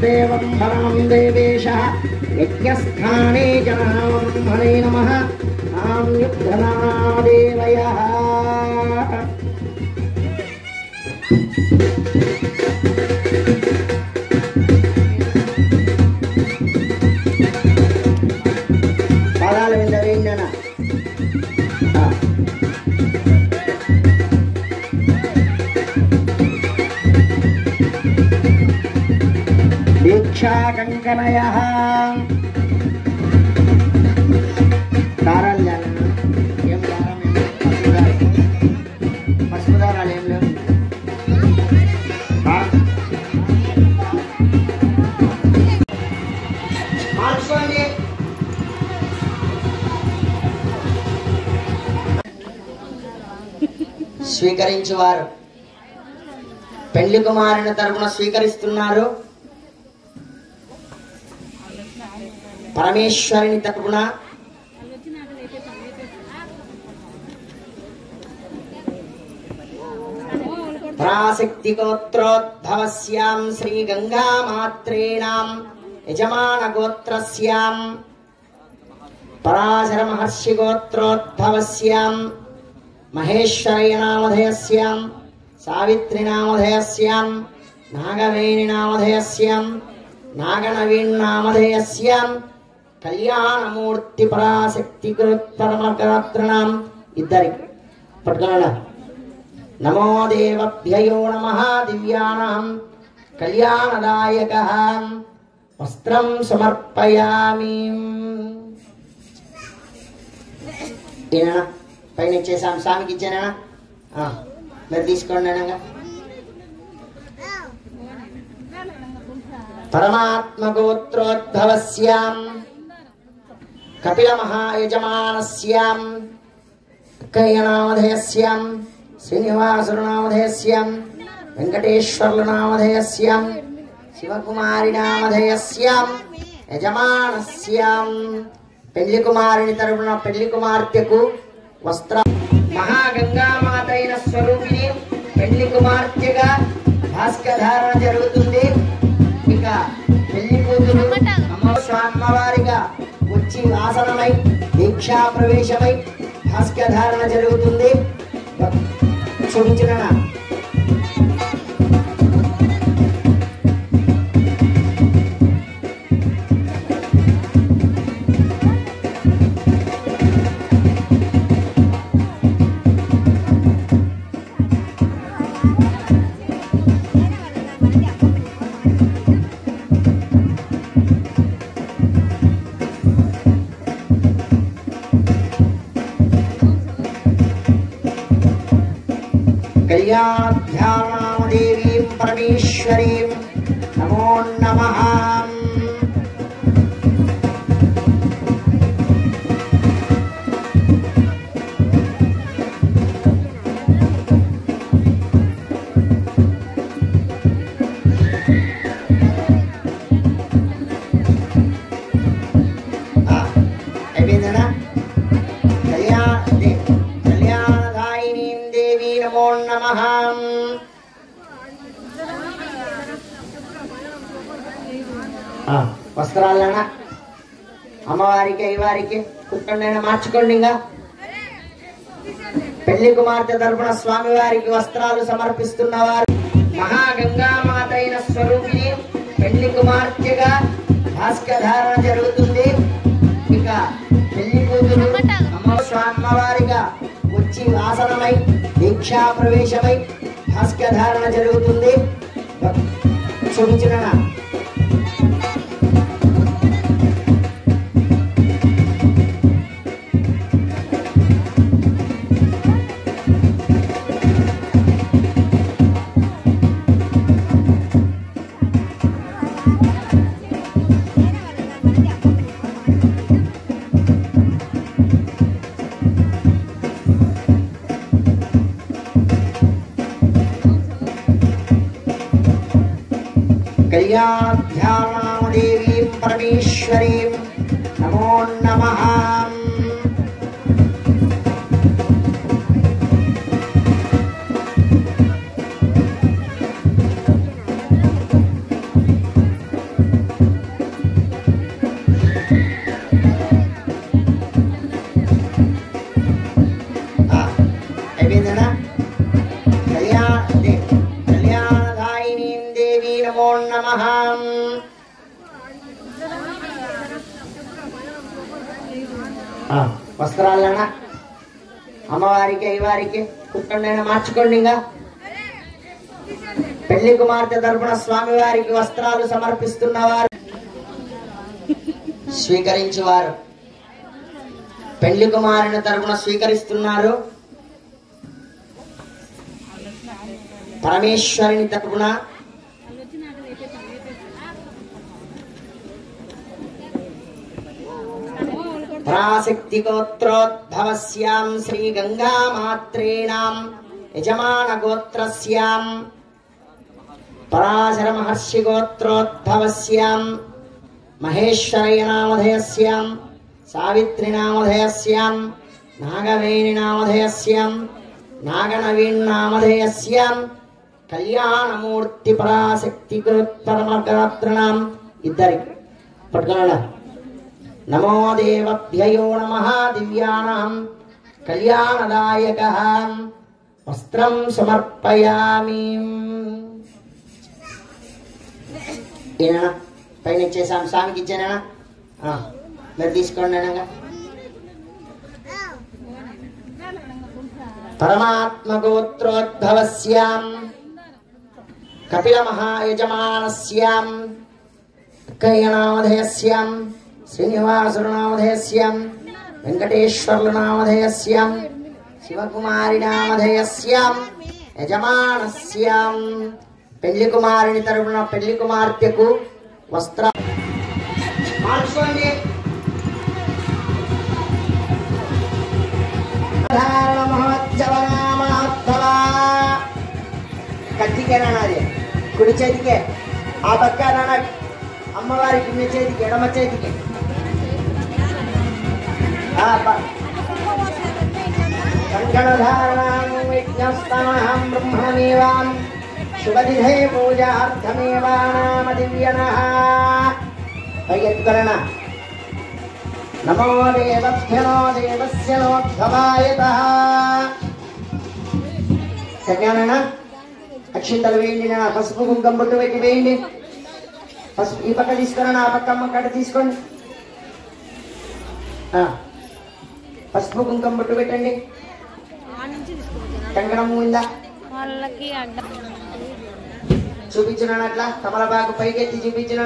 देवम्बरां देवेशः नित्यस्थाने जनान् मने नमः। आम्युद्धना देवयः స్వీకరించేవారు. పెళ్ళి కుమారుని తరపున స్వీకరిస్తున్నారు. పరమేశ్వరుని తరపున పరాశక్తి గోత్రోద్భవస్యాం శ్రీ గంగా మాత్రేణాం యజమాన గోత్రస్యాం పరాశర మహర్షి గోత్రోద్భవస్యాం మహేశ్వరయ నామధేయస్యాం సావిత్రి నామధేయస్యాం నాగవేణి నామధేయస్యాం నాగనవీన్ నామధేయస్యాం కళ్యాణమూర్తి పరాశక్తి పరమకర్తృణాం ఇద్దరికి పట్టుకోండి నమో దేవభ్యయో నమ దివ్యానాం కళ్యాణదాయక వస్త్రం సమర్పయామి ఏనా పైన ఇచ్చేసాం స్వామికి ఇచ్చానా? మరి తీసుకోండి అనగా పరమాత్మగోత్రోద్భవస్యాం కపిల మహాయజమానస్యాం కయ్యనామధేయస్యాం శ్రీనివాసునామధేయస్యాం వెంకటేశ్వర్లనామధేయస్యాం శివకుమారి నామధేయస్యాం యజమానస్యాం. పెళ్ళి కుమారుని తరపున పెళ్ళి కుమార్తెకు వస్త్ర మహాగంగామాత అయిన స్వరూపిణి పెళ్ళి కుమార్తెగా భాస్కధారణ జరుగుతుంది. ఇక పెళ్ళి కూతురు అమ్మవారిగా వచ్చి ఆసనమై దీక్షా ప్రవేశమై భాస్కధారణ జరుగుతుంది చూపించిన या ध्यादेवीं परमेश्वरीं नमो नमः। అమ్మవారికి అయ్యవారికి కుట్టండి మార్చుకోండి ఇంకా. పెళ్ళి కుమార్తె తరపున స్వామి వారికి వస్త్రాలు సమర్పిస్తున్నవారు మహాగంగామాత అయిన స్వరూపిణి పెళ్ళి కుమార్తెగా భాస్కధారణ జరుగుతుంది. ఇక పెళ్ళి కూతురు అమ్మవారిగా స్వామివారిగా వచ్చి ఆసనమై దీక్షా ప్రవేశమై భాస్కధారణ జరుగుతుంది చూపించిన అమ్మవారికి అయ్యవారికి కుట్టండి మార్చుకోండి ఇంకా. పెళ్ళి కుమార్తె తరపున స్వామివారికి వస్త్రాలు సమర్పిస్తున్నవారు స్వీకరించేవారు. పెళ్ళి కుమారుని తరపున స్వీకరిస్తున్నారు. పరమేశ్వరుని తరపున పరాశక్తి గోత్రోద్భవస్యాం శ్రీ గంగా మాత్రేణాం యజమాన గోత్రస్యాం పరాశర మహర్షి గోత్రోద్భవస్యాం మహేశ్వరయ నామధేయస్యాం సావిత్రి నామధేయస్యాం నాగవేణి నామధేయస్యాం నాగనవీన్ నామధేయస్యాం కళ్యాణమూర్తి పరాశక్తి పరమగాత్రణాం ఇద్దరికి పట్టుకోవాలా నమో దేవభ్యయో నమ దివ్యానాం కళ్యాణదాయక వస్త్రం సమర్పయామి ఏనా? పైన ఇచ్చేసాం. స్వామికి ఇచ్చానా? మీరు తీసుకోండి అనగా. పరమాత్మ గోత్రోద్భవస్యాం కపిల మహాయజమానస్యాం కయ్యనామధేయస్యాం శ్రీనివాసునామధేయస్యాం వెంకటేశ్వర్లునామధేయస్యాం శివకుమారి నామధేయస్యాం యజమానస్యాం. పెళ్ళి కుమారుని తరపున పెళ్ళి కుమార్తెకు వస్త్ర మార్చుకోండి. ధారణ కుడి చేతికే ఆ పక్క నాన్న అమ్మవారి కుడి చేతికి ఎడమ చేతికి. ఆ ప- కంకణధారణాం విజ్ఞస్తమహం బ్రహ్మణమేవాం శుభదిధే పూజార్థమేవా నామ దివ్యనః పైకెత్తుకరణ నమో దేవభ్యనో దేవస్య నోద్భవాయతః కన్యానన అక్షింతలు వేయండి నా పసుపు కుంకం బొట్టు పెట్టి వేయండి పసుపు ఈ పక్క తీసుకురా ఆ పక్క అమ్మ కట్ట తీసుకోండి. ఆ, పసుపు కుంకం బొట్టు పెట్టండి. కంకణం ఉందా? చూపించిన అట్లా? తమలపాకు పైకెత్తి చూపించిన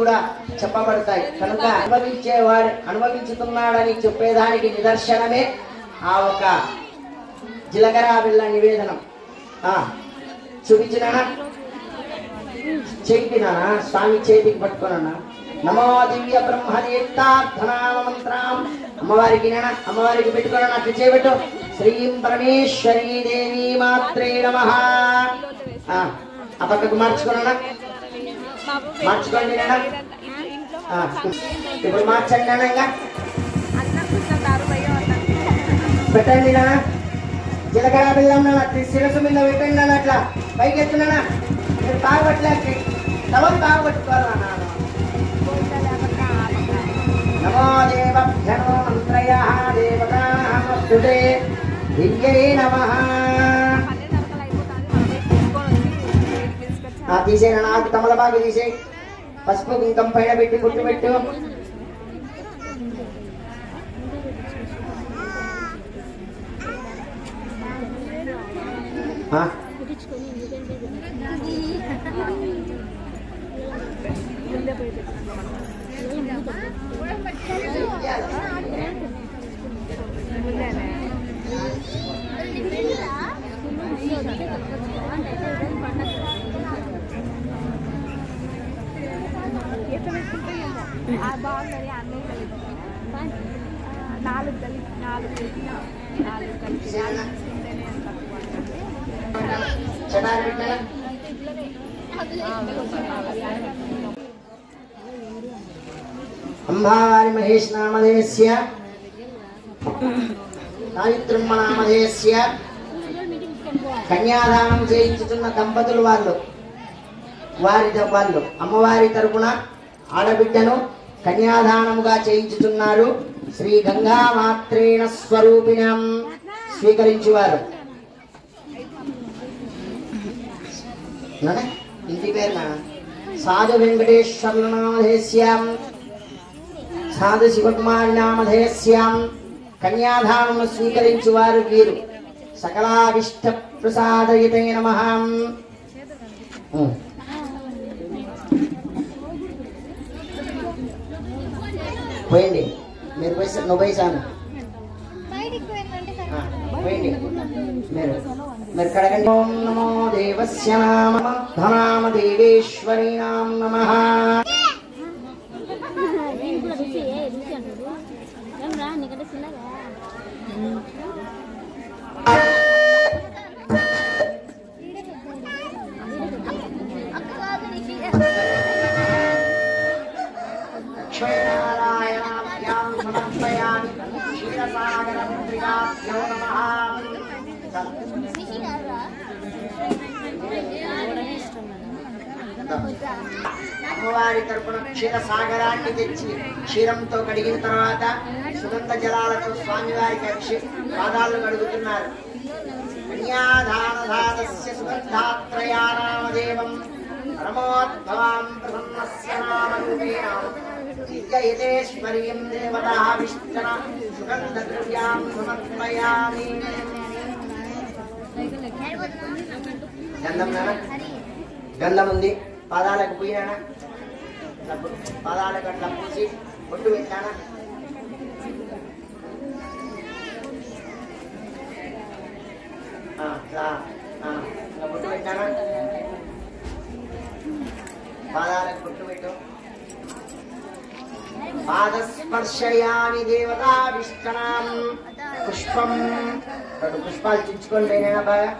కూడా చెప్పబడతాయి. కనుక అనుభవించేవాడు అనుభవించుతున్నాడని చెప్పేదానికి నిదర్శనమే ఆ ఒక జీలకర్ర బిళ్ళ నివేదనం. చూపించిన చేతినా స్వామి చేతికి పట్టుకున్నా నమో దివ్య బ్రహ్మ అమ్మవారికి నేనా అమ్మవారికి పెట్టుకున్నా అట్లా చేయబెట్టు శ్రీం పరమేశ్వరీ దేవి మాత్రే నమ. ఆ పక్కకు మార్చుకున్నా మార్చుకోండి నేనా ఇప్పుడు మార్చండి నాన్న ఇంకా. పెట్టండి నా జీలకర్ర బెల్లం నాన్న తి- మీద పెట్టండి నాన్న అట్లా. పైకి ఎత్తున్నా మీరు తాగబట్లే తవం తాగబట్టుకోవాలా నాన్న నమో. మంత్రయ దేవతామస్తుతే దివ్యై నమ తీసేనా నాకు తమలపాకు తీసేయి. పసుపు కుంకం పైన పెట్టి పుట్టు పెట్టు. ఆ, బాగుంది అన్నీ కలిపి నాలుగు కలిపి నాలుగు కలిపి నాలుగు కలిపి నాలుగు తక్కువ అంబావారి మహేష్ నామధేయస్య సావిత్రమ్మ నామధేయస్య కన్యాదానం చేయించుతున్న దంపతులు వాళ్ళు వారి వాళ్ళు అమ్మవారి తరపున ఆడబిడ్డను కన్యాదానముగా చేయించుతున్నారు. శ్రీ గంగామాత్రేణ స్వరూపిణం. స్వీకరించేవారు. ఇంటి పేరున సాధు వెంకటేశ్వరనామధేశ్యాం. సాధు శివకుమారి నామధేయస్యాం కన్యాదానము స్వీకరించువారు వీరు. సకలావిష్ట ప్రసాదయుతే నమ పోయండి. మీరు పోయి నువ్వు పోయి సాను. ఆ, పోయండి మీరు మీరు కడగండి. ఓం నమో దేవస్య నామ ధనామ దేవేశ్వరీ నామ నమః. క్షీరంతో కడిగిన తర్వాత సుగంధ జలాలతో స్వామివారికి అక్షి పాదాలు కడుగుతున్నారు. కన్యాదానధాతస్య సుగంధాత్రయానామదేవం పరమోద్భవాం ప్రసన్నస్య నామరూపేణ దివ్యయతేశ్వర్యం దేవతావిష్టన సుగంధద్రవ్యాం సమర్పయామి. గంధం నాన్న గంధం ఉంది. పాదాలకు పోయినా పాదాలకు అట్లా పూసి బొట్టు పెట్టానా ఆ, పెట్టానా పాదాలకు బొట్టు పెట్టు. పాదస్పర్శయామి దేవతాభిష్టనాం. పుష్పం. రెండు పుష్పాలు చుచ్చుకొని పోయినా బాగా.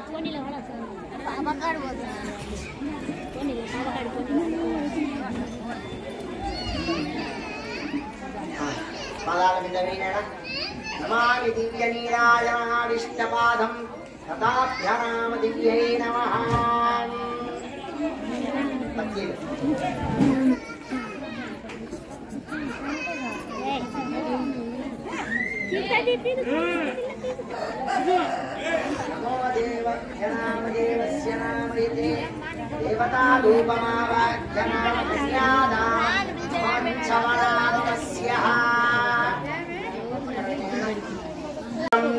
పోనీలో కూడా పాపకాడు పోనీలో పాపకాడు పదాల మీద వేయనా నమామి దివ్య నీరాజనావిష్టపాదం తథాభ్యనామ దివ్యై నమః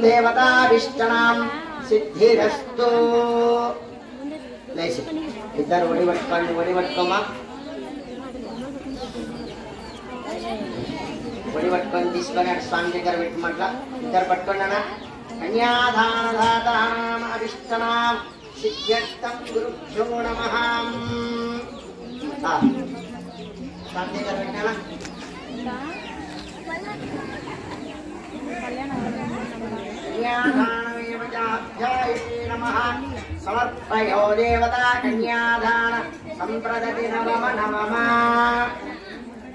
దేవతాభిష్టనాం సిద్ధిరస్తు. లేచి. ఇద్దరు ఒడి పట్టుకోండి ఒడి పట్టుకోమా ఒడి పట్టుకొని తీసుకొని అటు స్వామి దగ్గర పెట్టమంట. ఇద్దరు పట్టుకోండి అన్న కన్యాదానదాతానాం అవిష్టనాం సిద్ధ్యర్థం గురుభ్యో నమ. స్వామి దగ్గర పెట్టానా? కన్యాదానమేవ చాధ్యాయతే నమః సమర్పయో దేవతా సంప్రదతి నవమ నవమ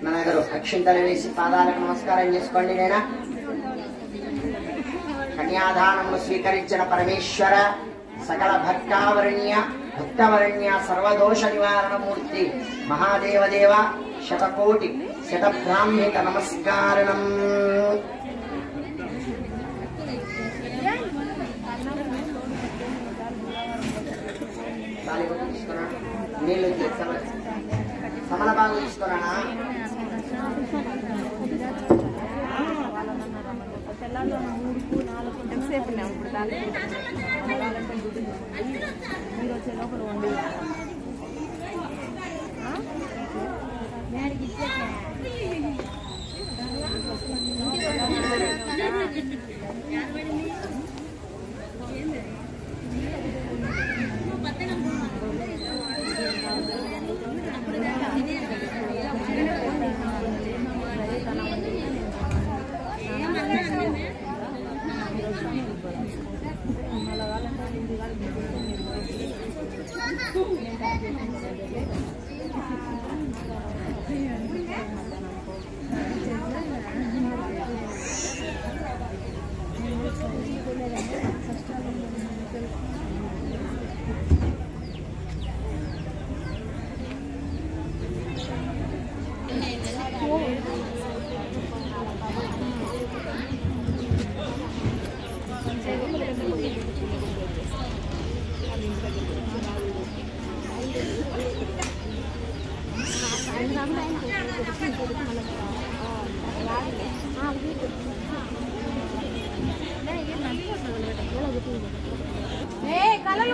మన అక్షింతలు వేసి పాదాలకు నమస్కారం చేసుకోండి నేనా కన్యాదానము స్వీకరించిన పరమేశ్వర సకల భక్తావరణ్య భక్తవరణ్య సర్వదోష నివారణ మూర్తి మహాదేవదేవ శతకోటి శతబ్రాహ్మిక నమస్కారణం తాలిబొట్టు తీసుకున్నా నీళ్ళు సమల బాగు తీసుకున్నా నాలుగు ఎంతసేపు ఇప్పుడు మీరు వచ్చే లోపల వండి Túi đeo.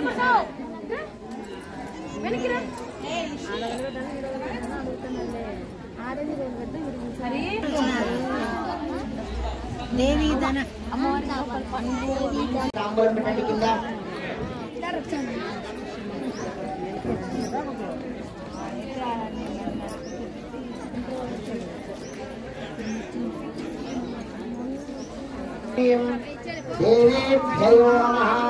తలలో కూర్చోవు వెనక్కిరా తాంబూలం పెట్టండి కింద దేవేభ్యో మహాదేవి మంగళం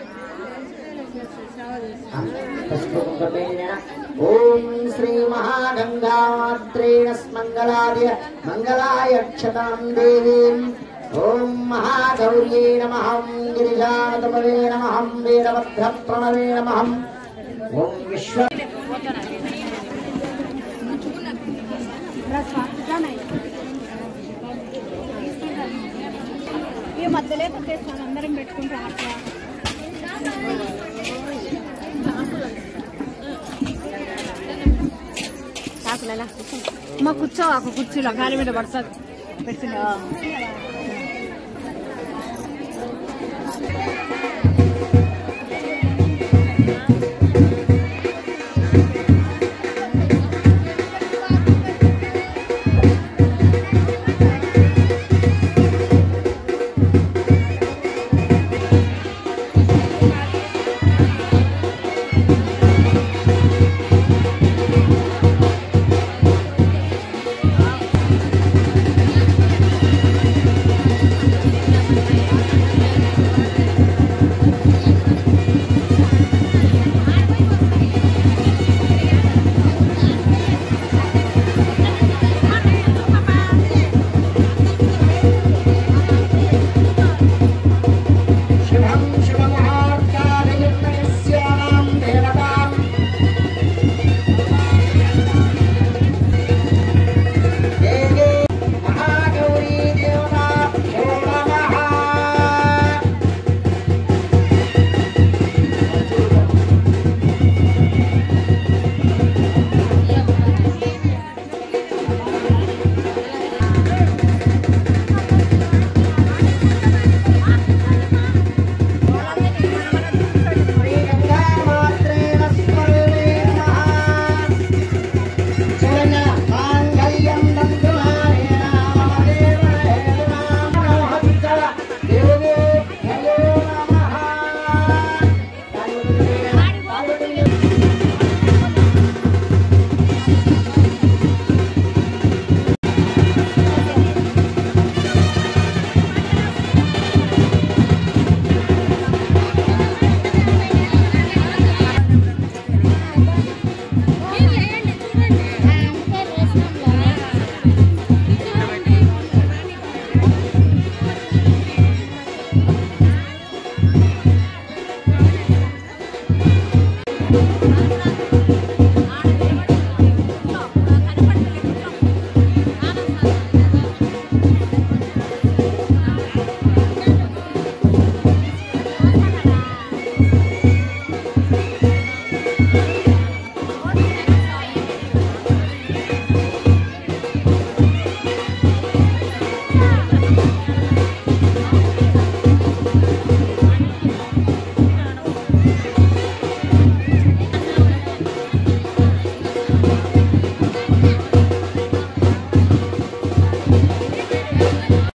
ప్రసీద గౌరీ దేవతాభ్యో నమః ఓం శ్రీ మహాగంగామాత్రేణ స్మంగళాయ మంగళాయక్షతాం దేవీం. ఓం మహాగౌర్యై నమః. గిరిజానతమవే నమః. వీరభద్ర ప్రణవే నమః. ఓం విశ్వ ఈ మధ్యలో పెట్టేస్తాను అందరం పెట్టుకుంటాం అట్లా. म कुद्छ आएको कुद्छु ल गाडीबाट बढ्छ